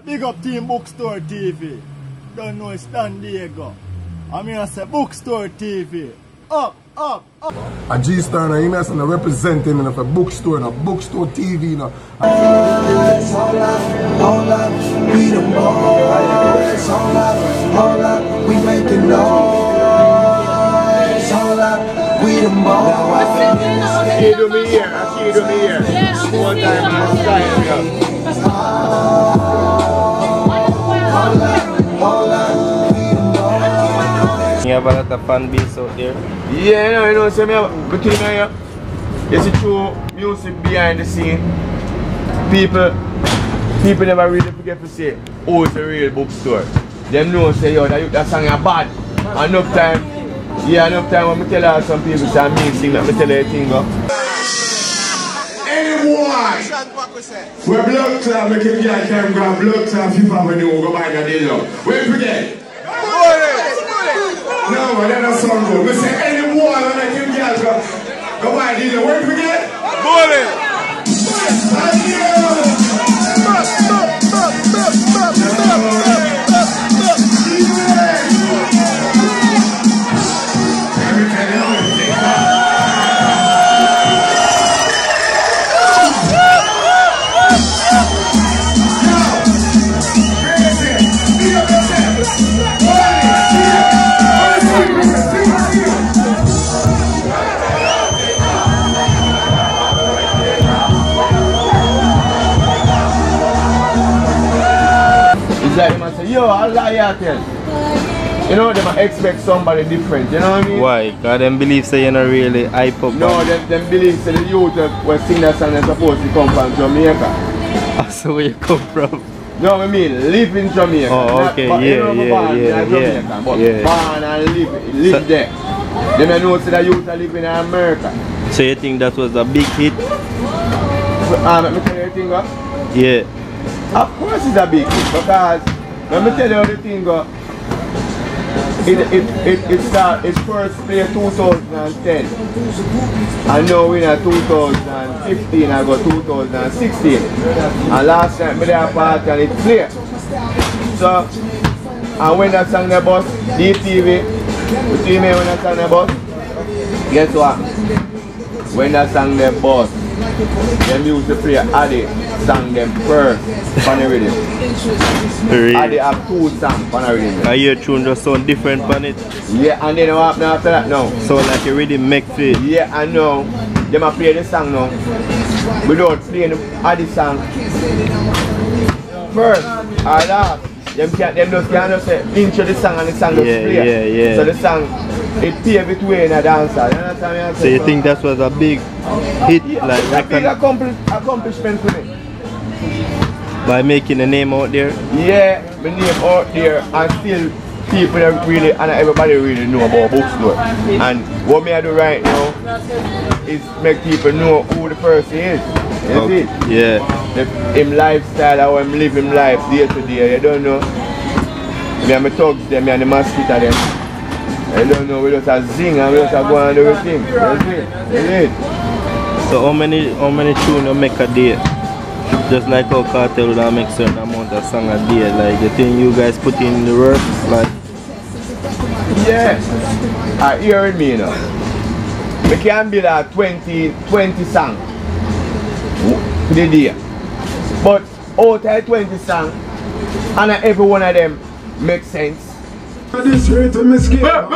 Big up Team Bookstore TV. Don't know it's San Diego. I mean I say Bookstore TV. Up, up, up. A G-Star na him as na representing in a bookstore na bookstore TV na. Hold up, hold up, we the boys. Hold up, hold up, we making noise. Hold up, we the boys. She do me here, and she do me here. One time I'm trying have a lot of fan base out there. Yeah, you know, you know, so me, between me, you see true music behind the scene. People, people never really forget to say, oh, it's a real bookstore. Them know say, yo, that, that song is bad. Enough time, yeah, enough time when me tell her some people say, me sing, let me tell her a thing, go. Anyone! Where blood clot make a girl can grab blood clot FIFA when you go buy the deal. Wait forget. No, man, that's a song go. We say anyone when I give girl go, go buy the deal. Wait forget. It's like them say, yo, I lie you tell. You know, them a expect somebody different, you know what I mean? Why? Because them believe say you're not really hype up. No, them, them believe say the youth that was sing that song is supposed to come from Jamaica. That's where you come from. You know what I mean? Live in Jamaica. Oh, Not- okay, but, you yeah, know, yeah, yeah, in yeah, but yeah. born and live, live So- there. Them a know say the youth are living in America. So you think that was a big hit? Ah, let me tell you the thing, go. Yeah. Of course it's a big hit because let me tell you how the thing go. It it it it start it first play 2010. And now we in 2015 I go 2016. And last time me there part and it play. So and when that song the bus, DTV, between me when that song the bus, guess what? When that song the bus, them used to play Addy sang them first on the. Addy Really? have two songs on the rhythm. I hear tune just sound different on it. Yeah, and then what happen after that now? So like you really make fit. Yeah, I know. Them a play the song now. Without playing Addy song first or last. Them can't, them just can't just say intro the song and the song just Yeah, play. yeah, yeah. So the song, it pave it way in a dancer. You understand So you saying? think that was a big hit Yeah, like a big accompli- accomplishment for me. by making a name out there? Yeah, my name out there and still people that really and everybody really know about bookstore. And what me I do right now is make people know who the person is. You Okay. see? Yeah. The, him lifestyle, how him live him life day to day, you don't know. Me and my thugs them, me and the mosquito them. I don't know, we just a zing and we just a go and do everything. You see? You see? So how many how many tune you make a day? Just like how cartel would make certain amount of song a day. Like the thing you guys put in the work, like Yeah. I hearing me now. We can build a 20, 20 song the day. But out of 20 song, and every one of them makes sense. This straight to me skin. Your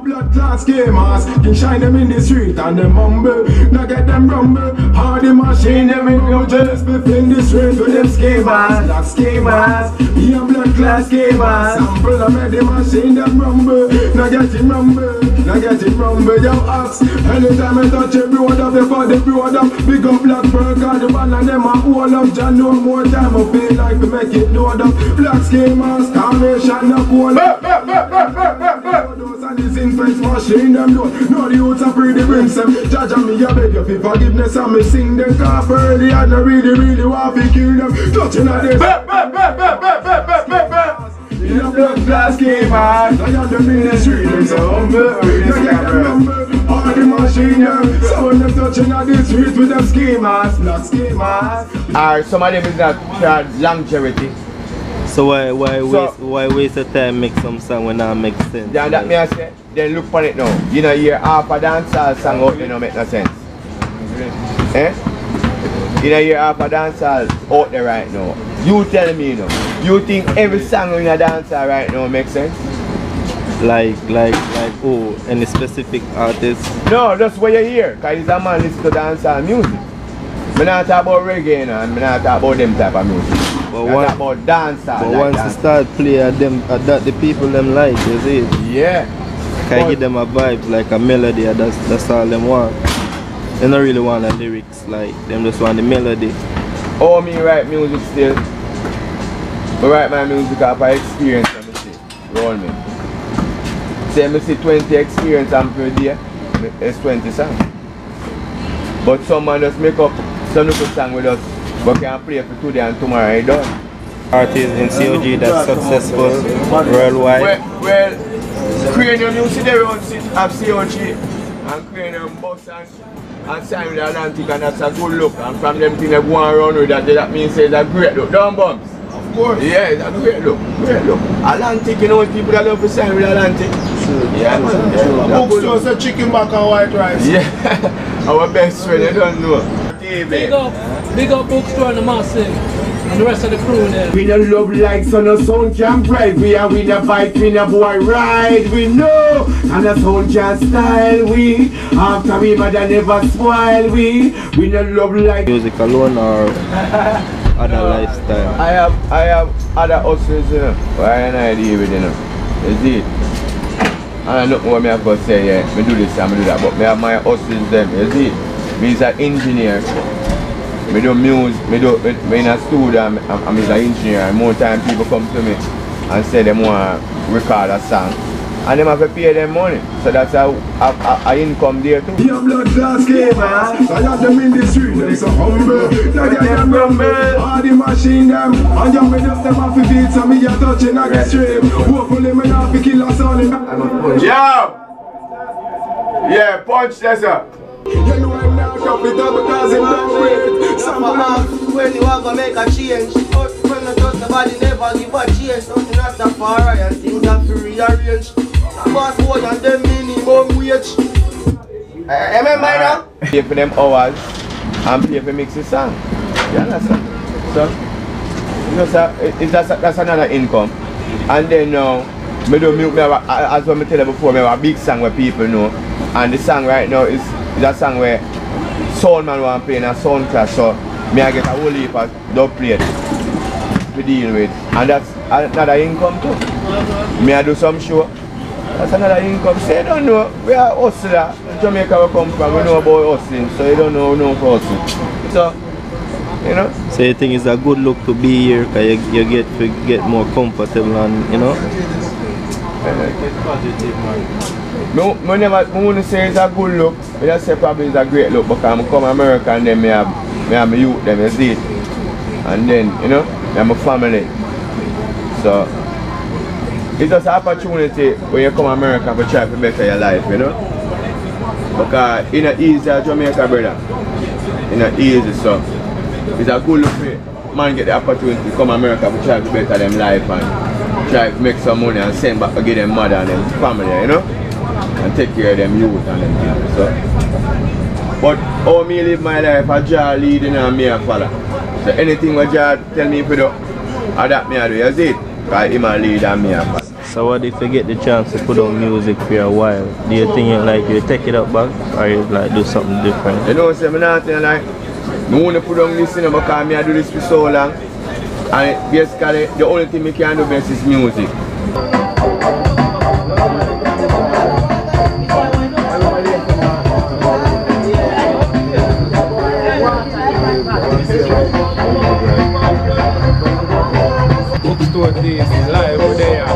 blood class gamers can shine them in the street and them mumble. Now get them rumble. Hard the machine, them in your just be fling the straight to them schemers. Black schemers. Your blood class gamers. Sample them at the machine, them rumble. Now get it rumble. Now get it rumble. Yo, axe. Anytime I touch every word up, they fall the road up. Big up black pearl, cause the one of them are all up. John, no more time. I feel like to make it load up. Black skin schemers, combination of cool. Those and this infants machine them load. No, the youths are pretty brings them. Judge and me, I beg you for forgiveness and me sing them cause early and I really, really want to kill them. Touching on this. In a blood glass game, man. I am the ministry, them so humble. You get them number. All Hardy machine them. Touching on the street with them schemers. Black schemers. Or some of them is not for longevity. So why why So- waste why waste the time make some song when not make sense? Then that me I say, then look on it now. You know, hear half a dancehall song out there no make no sense. Eh? You know, hear half a dancehall out there right now. You tell me, you know. You think every song in a dancehall right now makes sense? Like like like oh any specific artist? No, that's what you hear. Because it's a man listen to dancehall music. Me not talk about reggae you know, and me not talk about them type of music. But one- about dancehall. But like once you dancehall. start play at them at that the people them like, is it. Yeah. Can But- give them a vibe like a melody that's that's all them want. They don't really want the lyrics like them just want the melody. Oh, me write music still. I write my music off of experience, let me see. Roll me. Say me see 20 experience and per day, it's 20 songs. But some man just make up some little song with us, but can play for today and tomorrow, I done. Artists in COG that's successful worldwide. Well, well your music there on sit have COG and your bus and, and sign with Atlantic and that's a good look. And from them things that go on around with that, that means it's a great look. Don't bumps. Of course. Yeah, it's a great look. Great look. Atlantic, you know people that love to sign with Atlantic. Yeah, man. Yeah, A that's good bookstore look. chicken back and white rice. Yeah, our best friend, you don't know. Big up, big up bookstore and the massive, and the rest of the crew there. We no love like so no sound can drive We are we no bike, we no boy ride We know, and the sound can style we After we but I never spoil we We no love like Music alone or other lifestyle. I have I have other hustles, you know. Why and I deal with you know. You see? And I know what me have to say, yeah, me do this and me do that, but me have my hustles them, you see? Me is an engineer. Me do music, me do me, me in a studio I'm, I'm an engineer more time people come to me and say they want to record a song. And them have to pay them money. So that's a, a, a, a income there too. Your blood class gamers I have them in the street, them so humble Now get them rumble All the machine them And you me just them off the beat So me a touching at the stream Hopefully me not fi kill a soul in Yo! Yeah, punch this up. You know I'm not up it up because him don't wait Some of them when you are gonna make a change. But when you trust nobody, never give a change. Nothing has to far and things have to rearrange. Boss boy and them minimum wage. Eh, eh, eh, I remember now? Pay for them hours and pay for mix the song. You understand? So, you know, sir, it, that's, that's another income. And then now, me do me, me as what I tell you before, me have a big song where people know. And the song right now is, is a song where sound man want play in a sound class. So, me I get a whole heap of dub plate to deal with. And that's another income too. Me I do some show. That's another income. So you don't know, we are hustler. In Jamaica we come from, we know about hustling. So you don't know, know for hustling. So, you know, So you think it's a good look to be here because you, you get to get more comfortable and you know me, me never, me wouldn't say it's a good look. I just say probably it's a great look because I come America and then me have, me have my youth, them, you see. And then, you know, me have my family. So, it's just an opportunity when you come America to try to better your life, you know. Because it's not easy at Jamaica, brother. It's not easy, so it's a good look for man get the opportunity to come America to try to better them life and try to make some money and send back to get them mother and them family, you know? And take care of them youth and them things. So but how me live my life, a jar leading and me a follow. So anything what jar tell me to do, or that me a do, you see? Because him a lead and me a. So what if you get the chance to put on music for a while? Do you think you like you take it up back or you like do something different? You know, say me not tell like, me want to put on this, you know, because me I do this for so long. And basically, the only thing me can do best is music.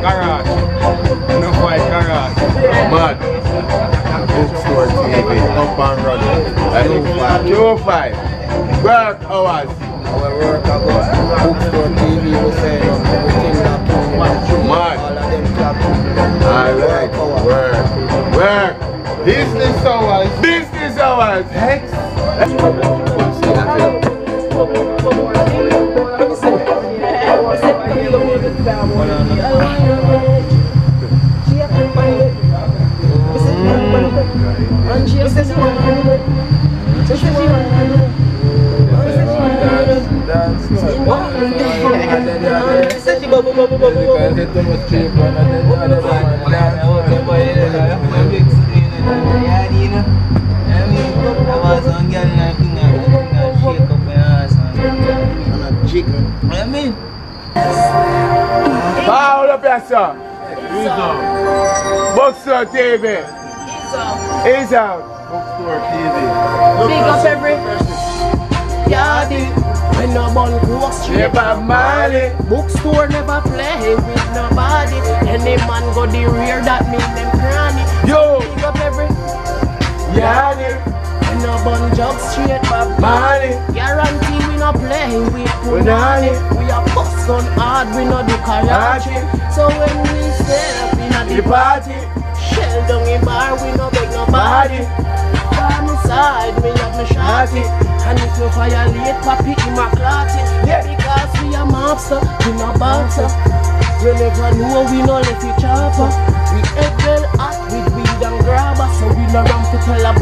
Garage. No fight garage. Mad. Bookstore TV, up and running. Two five. Work hours. Our work I bookstore TV, we say A. I mean, Hold up here, sir. Bookstore TV. He's out. Big up every yardie. Bun cook straight Never Marley. Bookstore never play with nobody. Any man go the rear that mean them cranny. Yo, Big up every Yanni. when no bun jump straight Bob Marley. Guarantee we no play with Punani. We a bust gun hard, we no do karate. So when we step in a The the party. shell down in bar, we no beg nobody. Side, me have me shotty. And if you violate, papi in my clotty. Yeah. Because we a mobster, we no bouncer. You never know we no let each other. We head well hot with weed and grabber, so we no run to tell a